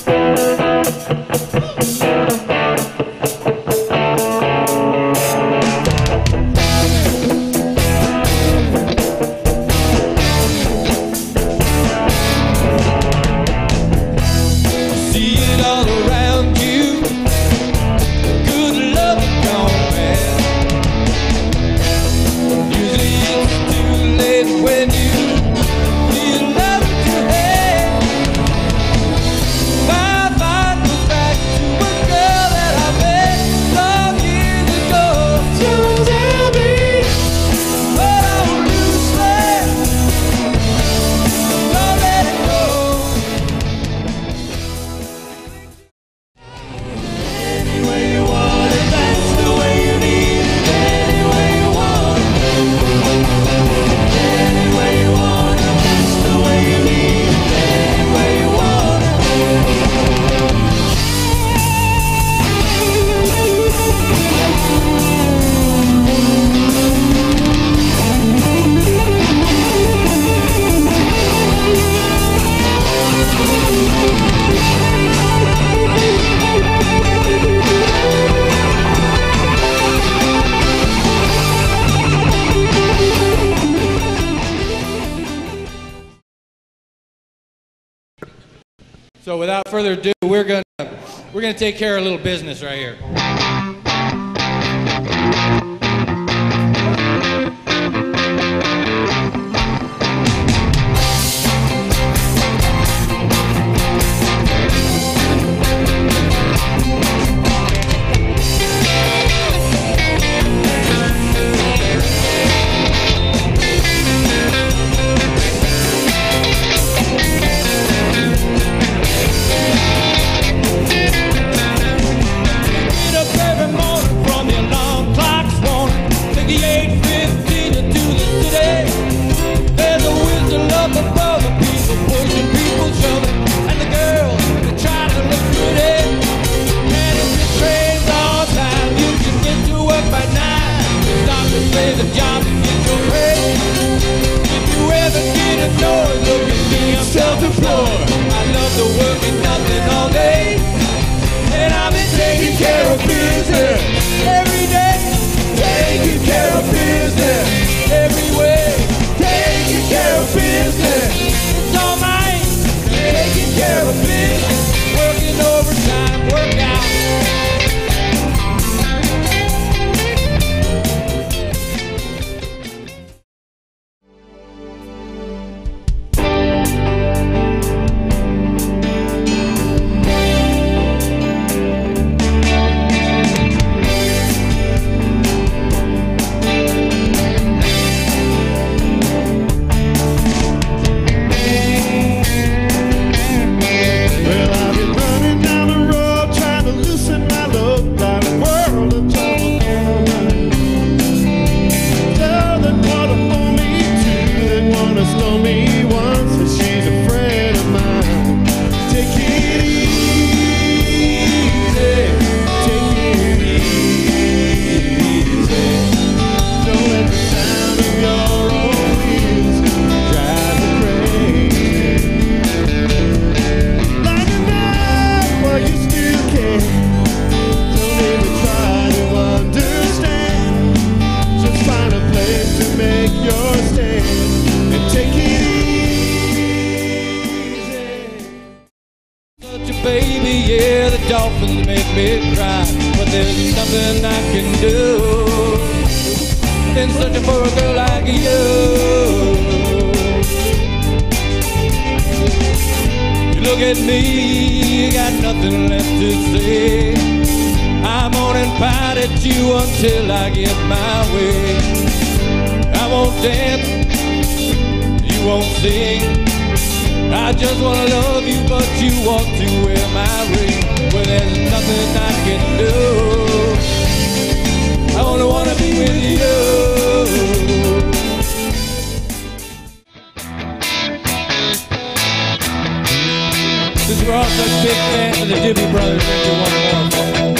See So without further ado, we're gonna we're gonna take care of a little business right here. Save the job get your pay. If you ever get annoyed, look at me, I'm self-employed. I love to work and nothing all day. Such a baby, yeah, the dolphins make me cry. But there's nothing I can do. In searching for a girl like you. You look at me, you got nothing left to say. I'm on and pout at you until I get my way. I won't dance, you won't sing. I just wanna love you, but you want to wear my ring. Well, there's nothing I can do. I only wanna be with you. Since we're all such big fans of the Doobie Brothers, let's do one more.